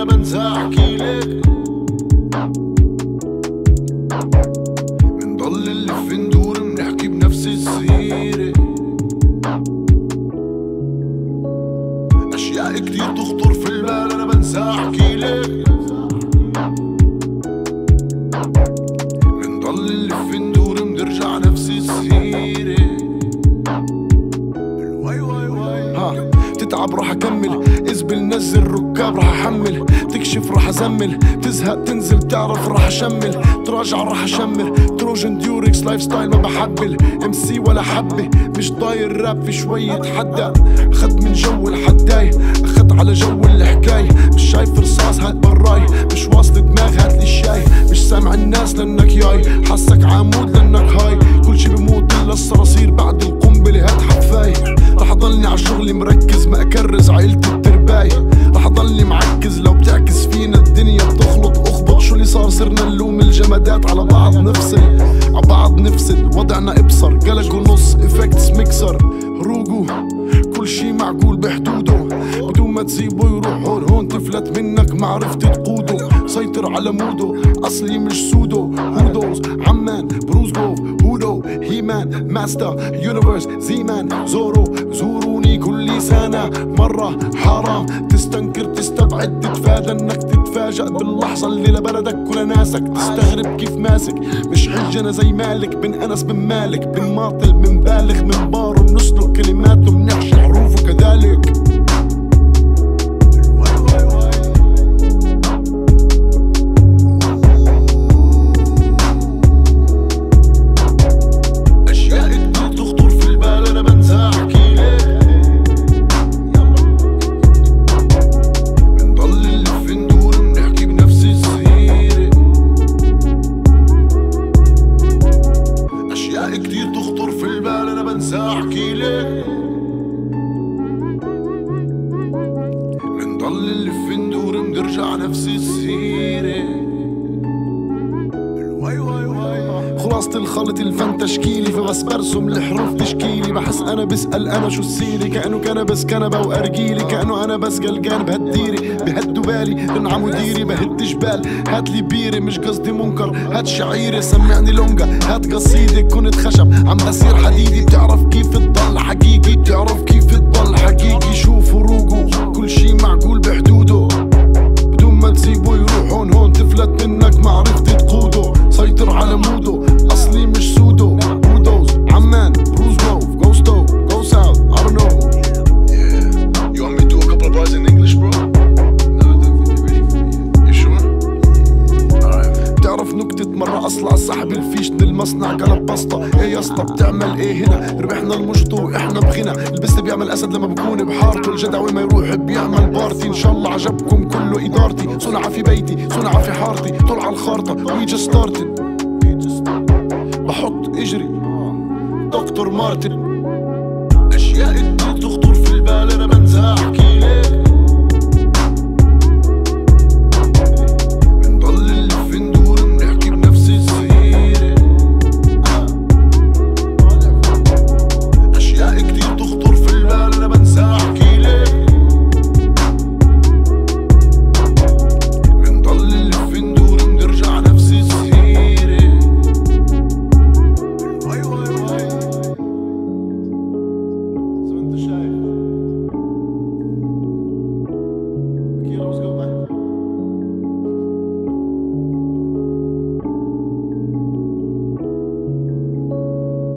أنا بنسى احكي لك ها تتعب راح أكمل. إزبل نزل ركاب راح أحمل. تكشف راح أزمل. تزهق تنزل تعرف راح أشمل. تراجع راح اشمر تروجن ديوركس لايف ستايل ما بحبل. إم سي ولا حبة. مش طاير راب في شوية حدا اخدت من جو الحداي. اخدت على جو الحكاي. مش شايف رصاص هات براي. مش واصل دماغ هات لي الشاي مش سامع الناس لأنك ياي. حاسك عمود لأنك هاي. كل شي بموت إلا الصراصير بعد القنبلة شغلي مركز ما أكرز عيلتي الترباي رح اضلني معكز لو بتعكس فينا الدنيا بتخلط. أخبط شو اللي صار صرنا نلوم الجمادات على بعض نفصل. على بعض نفسد وضعنا إبصر. قلق ونص افكتس ميكسر روجو كل شي معقول بحدوده. بدون ما تسيبه يروح هون هون تفلت منك معرفة تقوده. سيطر على موده أصلي مش سودو. هودوز عمان بروز جوف هودو هيمان ماستر يونيفرس زيمان زورو. زوروني كل سنة مرة حرام. تستنكر تستبعد تتفادى إنك تتفاجأ باللحظة اللي لبلدك ولناسك تستغرب كيف ماسك. مش حج أنا زي مالك بن أنس بن مالك بن ماطل من بالغ من بار بنسلق بنضل نلف ندور بنرجع نفس السيرة. الواي واي واي. خلاصة الخلط الفن تشكيلي فبس برسم الحروف تشكيلي. بحس أنا بسأل أنا شو السيري كأنه كنبس كنبة وأرجيلي. كأنه أنا بس قلقان بهالديري. بهدوا بالي لأن مديري بهد جبال هات لي بيري. مش قصدي منكر هات شعيري. سمعني لونجا هات قصيدة كنت خشب. عم بصير حديدي بتعرف كيف تضل حقيقي بتعرف أصلع سحب الفيش من المصنع قلب بسطة إيه يا اسطى بتعمل إيه هنا؟ ربحنا المشط وإحنا بغنى. البس بيعمل أسد لما بكون بحارته الجدع وين ما يروح بيعمل party. إن شاء الله عجبكم كله إدارتي. صنع في بيتي صنع في حارتي. طلع على الخارطة we just started بحط إجري. Dr. Martens. أشياء تخطر في البال. أنا